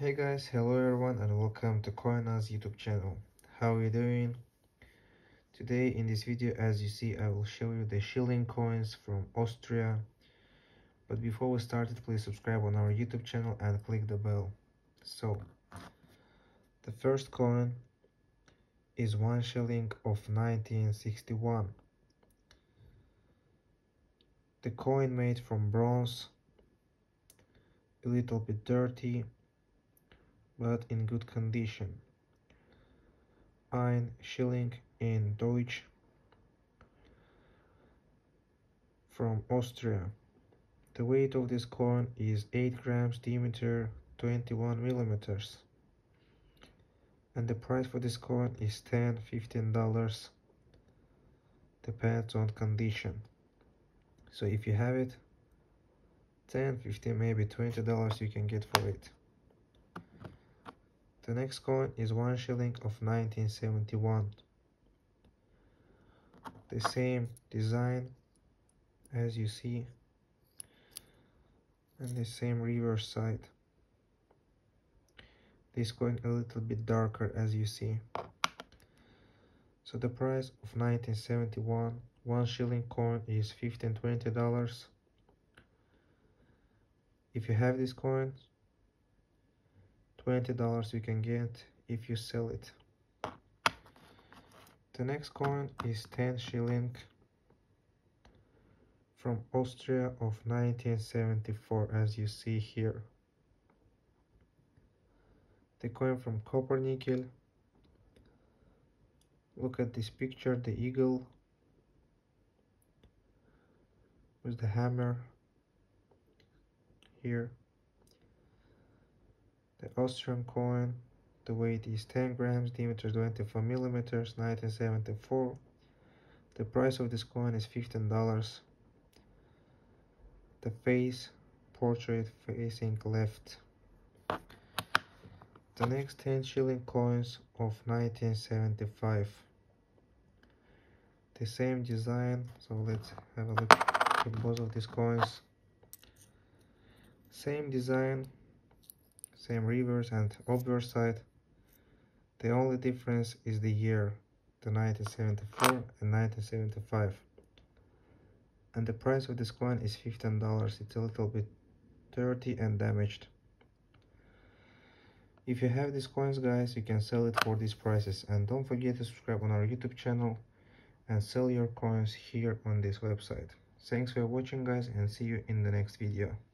Hey guys, hello everyone and welcome to CoinAz YouTube channel. How are you doing? Today in this video as you see I will show you the schilling coins from Austria. But before we start it, please subscribe on our YouTube channel and click the bell. So, the first coin is one schilling of 1961. The coin made from bronze, a little bit dirty, but in good condition. Ein Schilling in Deutsch from Austria. The weight of this coin is 8 grams diameter 21 millimeters and the price for this coin is 10 15 dollars depends on condition so if you have it 10 15 maybe 20 dollars you can get for it the next coin is one schilling of 1971 the same design as you see and the same reverse side. This coin a little bit darker as you see. So the price of 1971 one schilling coin is 15 20 dollars. If you have this coin 20 dollars you can get if you sell it. The next coin is 10 schilling from Austria of 1974 as you see here. The coin from copper nickel. Look at this picture the eagle with the hammer here the Austrian coin the weight is 10 grams diameter 24 millimeters 1974 the price of this coin is 15 dollars. The face portrait facing left. The next 10 schilling coins of 1975 the same design so let's have a look at both of these coins. Same design same reverse and obverse side the only difference is the year the 1974 and 1975 and the price of this coin is $15 it's a little bit dirty and damaged. If you have these coins guys, you can sell it for these prices. And don't forget to subscribe on our YouTube channel and sell your coins here on this website. Thanks for watching guys and see you in the next video.